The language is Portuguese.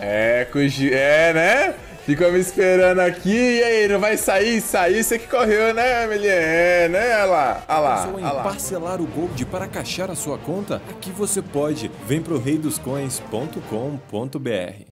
É, é, né? Ficou me esperando aqui, e aí, não vai sair? Saiu, você que correu, né, Amelie? É, né? Olha lá, olha lá, Pensou em lá. parcelar o Gold para caixar a sua conta? Aqui você pode. Vem pro reidoscoins.com.br